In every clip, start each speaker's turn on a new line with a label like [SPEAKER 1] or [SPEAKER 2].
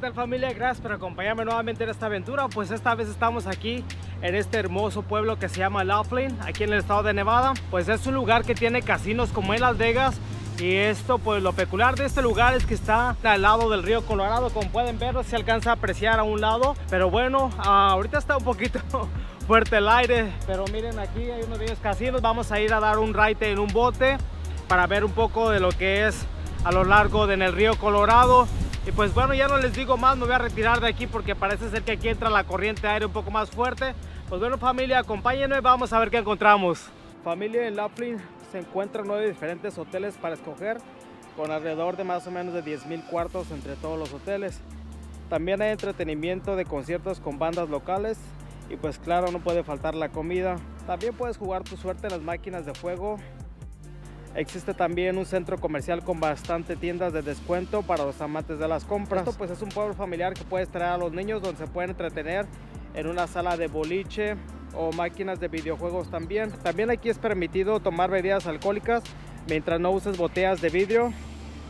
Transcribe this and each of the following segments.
[SPEAKER 1] ¿qué familia? Gracias por acompañarme nuevamente en esta aventura. Pues esta vez estamos aquí en este hermoso pueblo que se llama Laughlin, aquí en el estado de Nevada. Pues es un lugar que tiene casinos como en Las Vegas. Y esto, pues lo peculiar de este lugar es que está al lado del río Colorado. Como pueden ver, se alcanza a apreciar a un lado. Pero bueno, ah, ahorita está un poquito fuerte el aire. Pero miren, aquí hay unos bellos casinos. Vamos a ir a dar un ride en un bote para ver un poco de lo que es a lo largo de en el río Colorado. Y pues bueno, ya no les digo más, me voy a retirar de aquí porque parece ser que aquí entra la corriente de aire un poco más fuerte. Pues bueno familia, acompáñenme, vamos a ver qué encontramos. Familia, en Laughlin se encuentran nueve diferentes hoteles para escoger con alrededor de más o menos de 10 mil cuartos entre todos los hoteles. También hay entretenimiento de conciertos con bandas locales y pues claro no puede faltar la comida. También puedes jugar tu suerte en las máquinas de fuego Existe también un centro comercial con bastante tiendas de descuento para los amantes de las compras. Esto pues es un pueblo familiar que puedes traer a los niños donde se pueden entretener en una sala de boliche o máquinas de videojuegos también. También aquí es permitido tomar bebidas alcohólicas mientras no uses botellas de vidrio.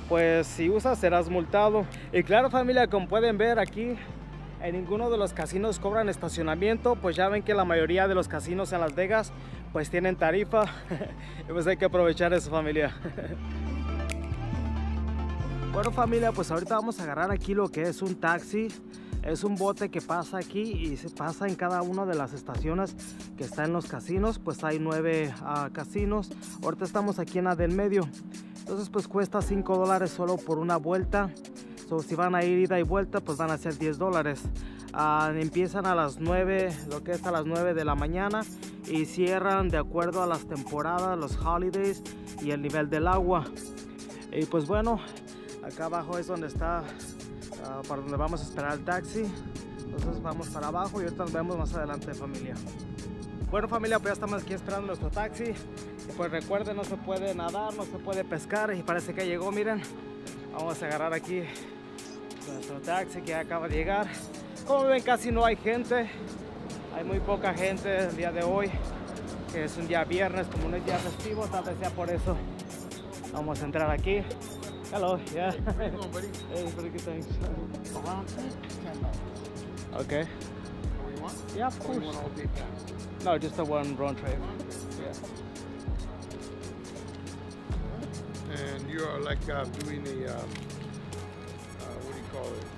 [SPEAKER 1] Pues si usas serás multado. Y claro familia, como pueden ver aquí en ninguno de los casinos cobran estacionamiento, pues ya ven que la mayoría de los casinos en Las Vegas pues tienen tarifa y pues hay que aprovechar eso familia. Bueno familia, pues ahorita vamos a agarrar aquí lo que es un taxi. Es un bote que pasa aquí y se pasa en cada una de las estaciones que está en los casinos. Pues hay nueve uh, casinos. Ahorita estamos aquí en la del medio. Entonces pues cuesta 5 dólares solo por una vuelta. So, si van a ir ida y vuelta, pues van a ser 10 dólares. Uh, empiezan a las 9, lo que es a las 9 de la mañana y cierran de acuerdo a las temporadas, los holidays y el nivel del agua. Y pues bueno, acá abajo es donde está, uh, para donde vamos a esperar el taxi. Entonces vamos para abajo y ahorita nos vemos más adelante familia. Bueno familia, pues ya estamos aquí esperando nuestro taxi. Pues recuerden, no se puede nadar, no se puede pescar y parece que llegó, miren. Vamos a agarrar aquí nuestro taxi que acaba de llegar. Como ven casi no hay gente, hay muy poca gente el día de hoy, que es un día viernes, como no es día festivo, tal vez sea por eso. Vamos a entrar aquí. Hello, yeah. hey, pretty good thanks. Okay. Yeah, of course. No, just the one round trip.
[SPEAKER 2] Yeah. And you are like uh, doing a, uh, what do you call it?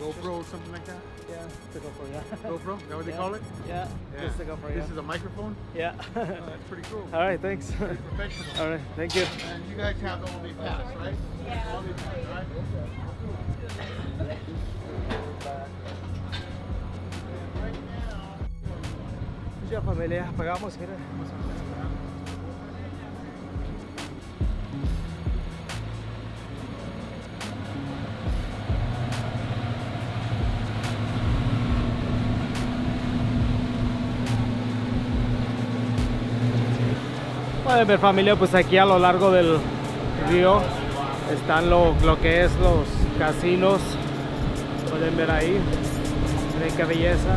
[SPEAKER 2] GoPro or something like that?
[SPEAKER 1] Yeah, it's a GoPro, yeah.
[SPEAKER 2] GoPro? Is that what they call it?
[SPEAKER 1] Yeah,
[SPEAKER 2] Yeah.
[SPEAKER 1] just a GoPro,
[SPEAKER 2] This
[SPEAKER 1] yeah.
[SPEAKER 2] is a microphone?
[SPEAKER 1] Yeah.
[SPEAKER 2] Oh, that's pretty cool.
[SPEAKER 1] All right, thanks.
[SPEAKER 2] Pretty professional.
[SPEAKER 1] All right, thank you.
[SPEAKER 2] And you guys have all the pass, right? Yeah. All the pass, right? Right now,
[SPEAKER 1] Ya familia, pagamos, mira. Pueden ver familia, pues aquí a lo largo del río están lo, lo que es los casinos. Pueden ver ahí. Miren qué belleza.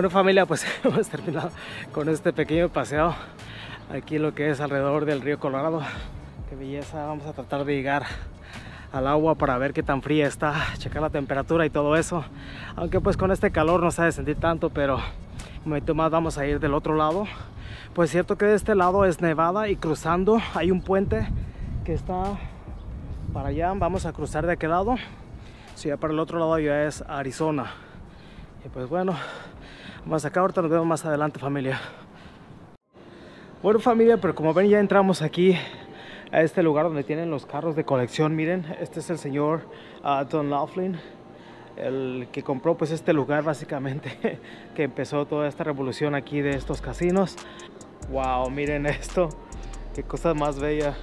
[SPEAKER 1] Bueno familia, pues hemos terminado con este pequeño paseo aquí lo que es alrededor del río Colorado. Qué belleza, vamos a tratar de llegar al agua para ver qué tan fría está, checar la temperatura y todo eso. Aunque pues con este calor no se ha de sentir tanto, pero un momento más vamos a ir del otro lado. Pues cierto que de este lado es Nevada y cruzando hay un puente que está para allá. Vamos a cruzar de aquel lado. Si ya para el otro lado ya es Arizona. Y pues bueno, vamos acá, ahorita nos vemos más adelante familia. Bueno familia, pero como ven ya entramos aquí a este lugar donde tienen los carros de colección. Miren, este es el señor uh, Don Laughlin, el que compró pues este lugar básicamente, que empezó toda esta revolución aquí de estos casinos. Wow, miren esto, qué cosa más bella,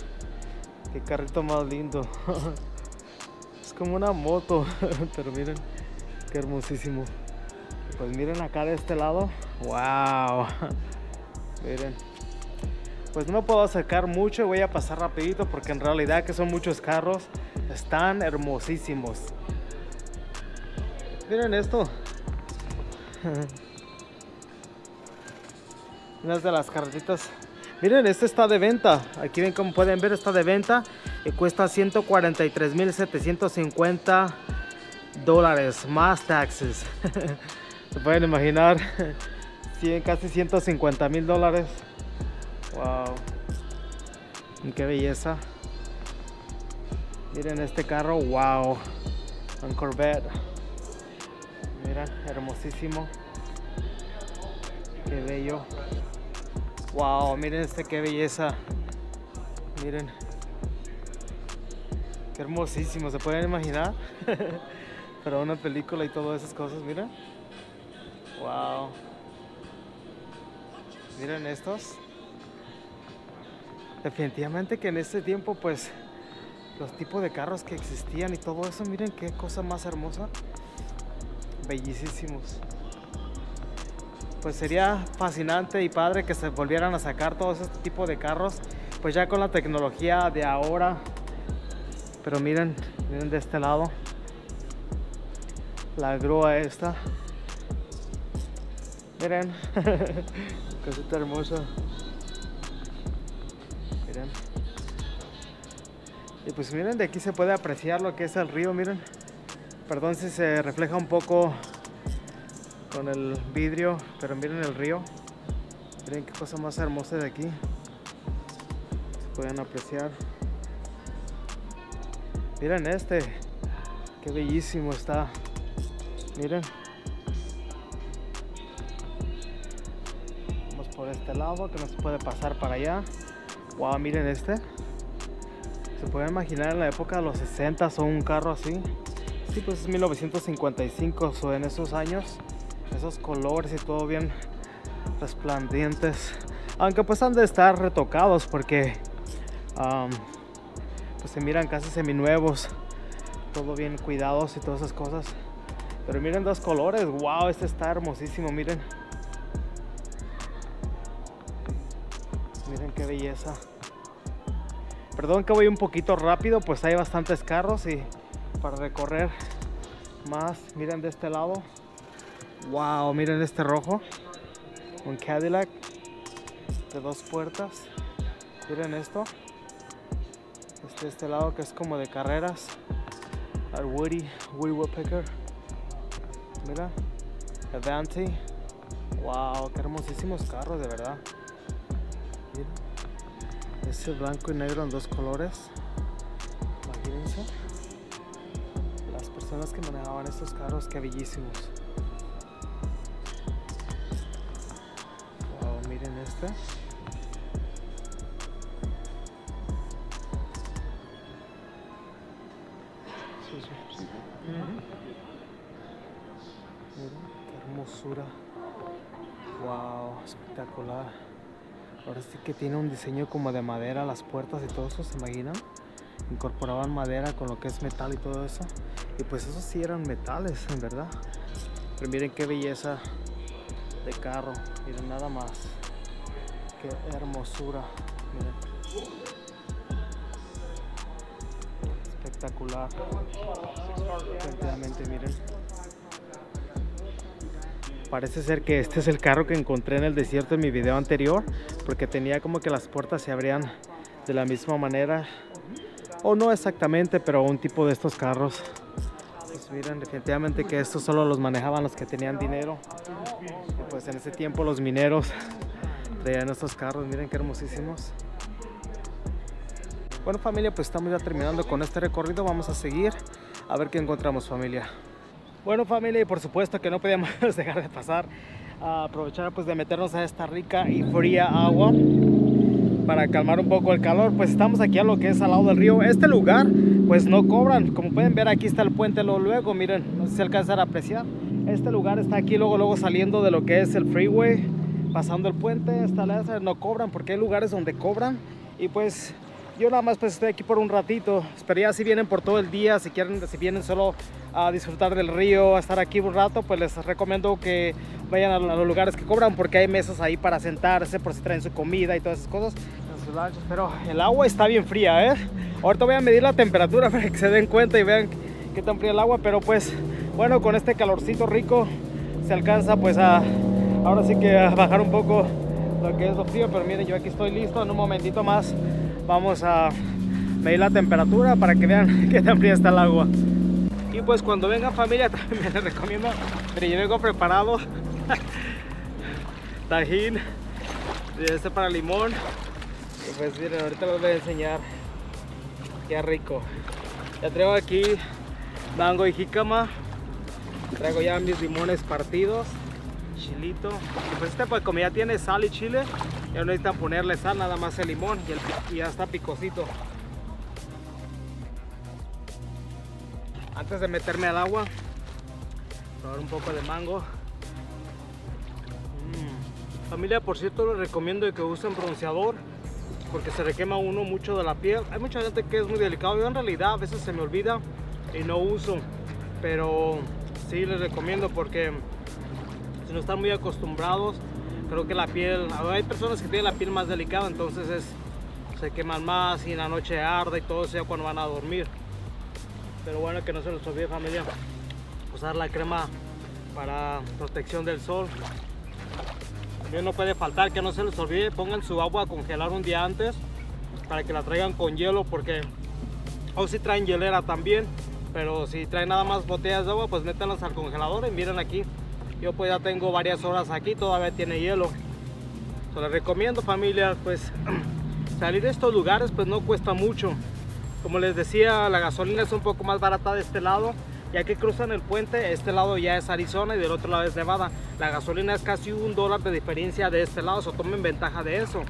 [SPEAKER 1] qué carrito más lindo. Es como una moto, pero miren, Qué hermosísimo. Pues miren acá de este lado. Wow. Miren. Pues no puedo acercar mucho, voy a pasar rapidito porque en realidad que son muchos carros. Están hermosísimos. Miren esto. Unas de las carretitas. Miren, este está de venta. Aquí ven como pueden ver, está de venta. Y cuesta 143.750 dólares más taxes. Se pueden imaginar. casi 150 mil dólares. Wow. Qué belleza. Miren este carro. Wow. Un Corvette. Miren, hermosísimo. Qué bello. Wow, miren este qué belleza. Miren. Qué hermosísimo, ¿se pueden imaginar? Pero una película y todas esas cosas, miren. Wow. Miren estos. Definitivamente que en este tiempo, pues, los tipos de carros que existían y todo eso, miren qué cosa más hermosa. Bellísimos pues sería fascinante y padre que se volvieran a sacar todos este tipo de carros, pues ya con la tecnología de ahora. Pero miren, miren de este lado, la grúa esta. Miren, cosita hermosa. Miren. Y pues miren, de aquí se puede apreciar lo que es el río, miren. Perdón si se refleja un poco con el vidrio, pero miren el río. Miren qué cosa más hermosa de aquí. Se pueden apreciar. Miren este. Qué bellísimo está. Miren. Por este lado que no se puede pasar para allá. Wow, miren este. Se puede imaginar en la época de los 60 o un carro así. Sí, pues es 1955 o en esos años esos colores y todo bien resplandecientes aunque pues han de estar retocados porque pues se miran casi seminuevos todo bien cuidados y todas esas cosas pero miren dos colores wow este está hermosísimo miren miren qué belleza perdón que voy un poquito rápido pues hay bastantes carros y para recorrer más miren de este lado Wow, miren este rojo. Un Cadillac de dos puertas. Miren esto. Este, este lado que es como de carreras. Al Woody, Woody Woodpecker. Mira. Avanti. Wow, qué hermosísimos carros, de verdad. Este blanco y negro en dos colores. Imagínense. Las personas que manejaban estos carros, qué bellísimos. Miren qué Ahora sí que tiene un diseño como de madera, las puertas y todo eso, ¿se imaginan? Incorporaban madera con lo que es metal y todo eso. Y pues esos sí eran metales, en verdad. Pero miren qué belleza de carro. Miren nada más. Qué hermosura. Miren. Espectacular. Efectivamente, miren. Parece ser que este es el carro que encontré en el desierto en mi video anterior, porque tenía como que las puertas se abrían de la misma manera, o no exactamente, pero un tipo de estos carros. Pues miren, definitivamente que estos solo los manejaban los que tenían dinero. pues en ese tiempo los mineros en estos carros, miren qué hermosísimos. Bueno familia, pues estamos ya terminando con este recorrido, vamos a seguir a ver qué encontramos familia. Bueno familia, y por supuesto que no podíamos dejar de pasar a aprovechar pues de meternos a esta rica y fría agua para calmar un poco el calor, pues estamos aquí a lo que es al lado del río. Este lugar pues no cobran, como pueden ver aquí está el puente. Luego, luego miren, no sé si alcanzan a apreciar. Este lugar está aquí luego luego saliendo de lo que es el freeway pasando el puente, esta no cobran porque hay lugares donde cobran. Y pues yo nada más pues estoy aquí por un ratito. Esperaría si vienen por todo el día, si quieren, si vienen solo a disfrutar del río, a estar aquí un rato, pues les recomiendo que vayan a los lugares que cobran porque hay mesas ahí para sentarse, por si traen su comida y todas esas cosas. Pero el agua está bien fría, ¿eh? Ahorita voy a medir la temperatura para que se den cuenta y vean qué tan fría el agua, pero pues bueno, con este calorcito rico se alcanza pues a ahora sí que a bajar un poco lo que es lo frío, pero miren, yo aquí estoy listo, en un momentito más vamos a medir la temperatura para que vean qué tan fría está el agua. Y pues cuando vengan familia también les recomiendo, pero yo vengo preparado tajín, este para limón. Y pues miren, ahorita les voy a enseñar. Qué rico. Ya traigo aquí mango y jícama. Traigo ya mis limones partidos chilito. Y pues este pues como ya tiene sal y chile, ya no necesitan ponerle sal, nada más el limón y, el, y ya está picosito. Antes de meterme al agua, probar un poco de mango. Mm. Familia, por cierto, les recomiendo que usen bronceador porque se requema uno mucho de la piel. Hay mucha gente que es muy delicado. Yo en realidad a veces se me olvida y no uso, pero sí les recomiendo porque si no están muy acostumbrados, creo que la piel, hay personas que tienen la piel más delicada, entonces es, se queman más y en la noche arde y todo eso cuando van a dormir. Pero bueno, que no se les olvide familia, usar la crema para protección del sol. También no puede faltar que no se les olvide, pongan su agua a congelar un día antes para que la traigan con hielo porque o si traen hielera también pero si traen nada más botellas de agua pues métanlas al congelador y miren aquí yo pues ya tengo varias horas aquí, todavía tiene hielo. Les recomiendo familia, pues salir de estos lugares pues no cuesta mucho. Como les decía, la gasolina es un poco más barata de este lado. Ya que cruzan el puente, este lado ya es Arizona y del otro lado es Nevada. La gasolina es casi un dólar de diferencia de este lado, so tomen ventaja de eso.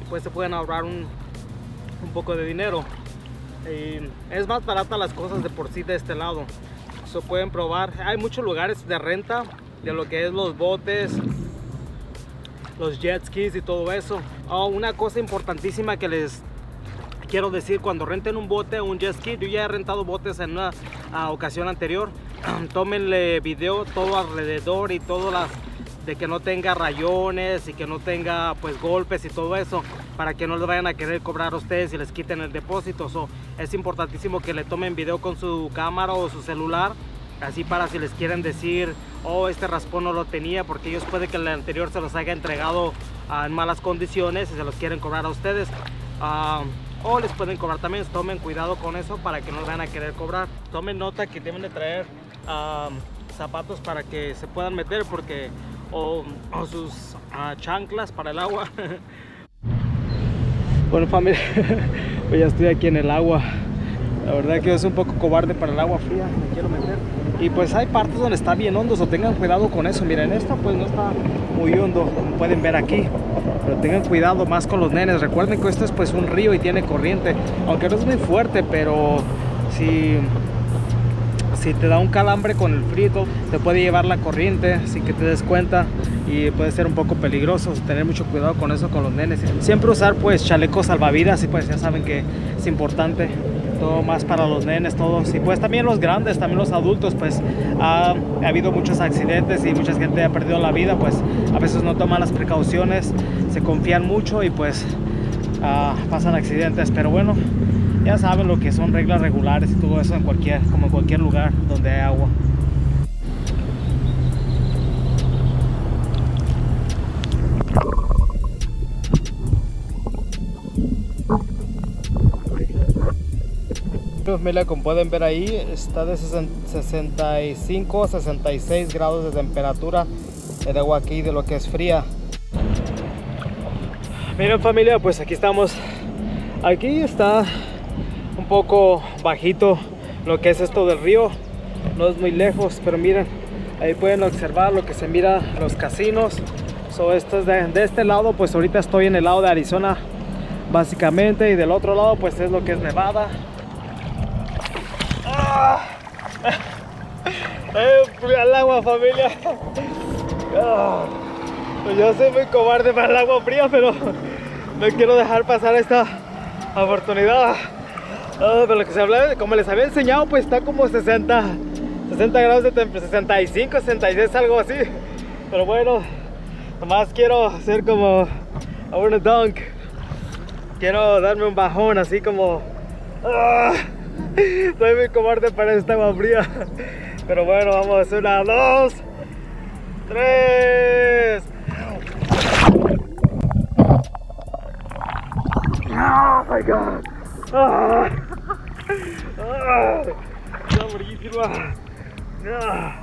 [SPEAKER 1] Y pues se pueden ahorrar un, un poco de dinero. Y es más barata las cosas de por sí de este lado. Eso pueden probar. Hay muchos lugares de renta de lo que es los botes, los jet skis y todo eso. Oh, una cosa importantísima que les quiero decir, cuando renten un bote o un jet ski, yo ya he rentado botes en una ocasión anterior, tómenle video todo alrededor y todas las de que no tenga rayones y que no tenga pues golpes y todo eso para que no les vayan a querer cobrar a ustedes y les quiten el depósito so, es importantísimo que le tomen video con su cámara o su celular así para si les quieren decir oh este raspón no lo tenía porque ellos puede que el anterior se los haya entregado ah, en malas condiciones y se los quieren cobrar a ustedes. Ah, o les pueden cobrar también tomen cuidado con eso para que no les vayan a querer cobrar. Tomen nota que deben de traer ah, zapatos para que se puedan meter porque o, sus chanclas para el agua. Bueno familia pues ya estoy aquí en el agua la verdad que es un poco cobarde para el agua fría me quiero meter y pues hay partes donde está bien hondo, o tengan cuidado con eso. Miren, esta pues no está muy hondo, como pueden ver aquí. Pero tengan cuidado más con los nenes. Recuerden que esto es pues un río y tiene corriente. Aunque no es muy fuerte, pero si, si te da un calambre con el frito, te puede llevar la corriente sin que te des cuenta. Y puede ser un poco peligroso. Tener mucho cuidado con eso con los nenes. Siempre usar pues chalecos salvavidas y pues ya saben que es importante más para los nenes, todos. Y pues también los grandes, también los adultos, pues ha, habido muchos accidentes y mucha gente ha perdido la vida, pues a veces no toman las precauciones, se confían mucho y pues ah, pasan accidentes. Pero bueno, ya saben lo que son reglas regulares y todo eso en cualquier, como en cualquier lugar donde hay agua. Mira, como pueden ver ahí, está de 65 a 66 grados de temperatura el agua aquí de lo que es fría. Miren familia, pues aquí estamos. Aquí está un poco bajito lo que es esto del río. No es muy lejos, pero miren, ahí pueden observar lo que se mira los casinos. So, esto es de, de este lado, pues ahorita estoy en el lado de Arizona básicamente y del otro lado pues es lo que es Nevada ¡Eh! al agua, familia! Ah, pues yo soy muy cobarde para el agua fría, pero no quiero dejar pasar esta oportunidad. Oh, pero lo que se habla, como les había enseñado, pues está como 60, 60 grados de temperatura, 65, 66, algo así. Pero bueno, nomás quiero hacer como I wanna dunk. Quiero darme un bajón así como. ¡ah! Soy muy cobarde para esta agua fría. Pero bueno, vamos. Una, dos, tres. Oh my god. Ah. Ah. Ah.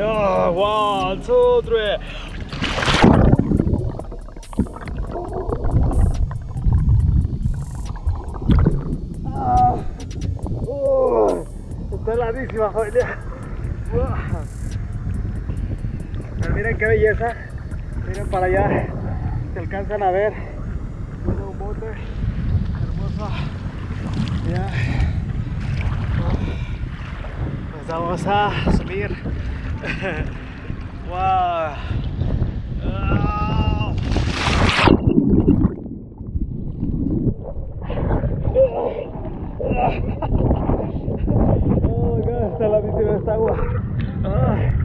[SPEAKER 1] Ah, one, two, three. Ah. Oh, está heladísima, familia. Pero miren qué belleza. Miren para allá. Se alcanzan a ver. Mira un bote hermoso. Ya. Pues vamos a subir. wow. Ah. Oh my god, está heladísima esta agua. Ah.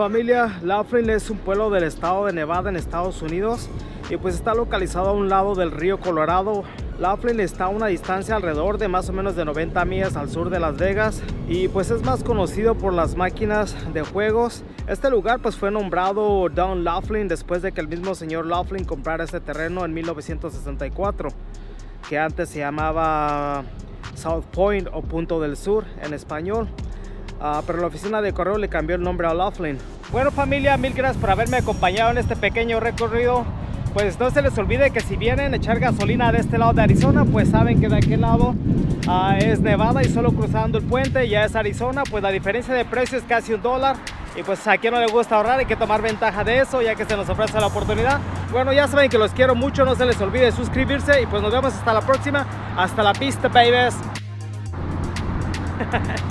[SPEAKER 1] Familia, Laughlin es un pueblo del estado de Nevada en Estados Unidos y pues está localizado a un lado del río Colorado. Laughlin está a una distancia alrededor de más o menos de 90 millas al sur de Las Vegas y pues es más conocido por las máquinas de juegos. Este lugar pues fue nombrado Don Laughlin después de que el mismo señor Laughlin comprara este terreno en 1964 que antes se llamaba South Point o Punto del Sur en español. Ah, pero la oficina de correo le cambió el nombre a Laughlin. Bueno familia, mil gracias por haberme acompañado en este pequeño recorrido. Pues no se les olvide que si vienen a echar gasolina de este lado de Arizona, pues saben que de aquel lado ah, es Nevada y solo cruzando el puente ya es Arizona, pues la diferencia de precio es casi un dólar. Y pues a quien no le gusta ahorrar hay que tomar ventaja de eso ya que se nos ofrece la oportunidad. Bueno, ya saben que los quiero mucho, no se les olvide suscribirse y pues nos vemos hasta la próxima. Hasta la pista, babies.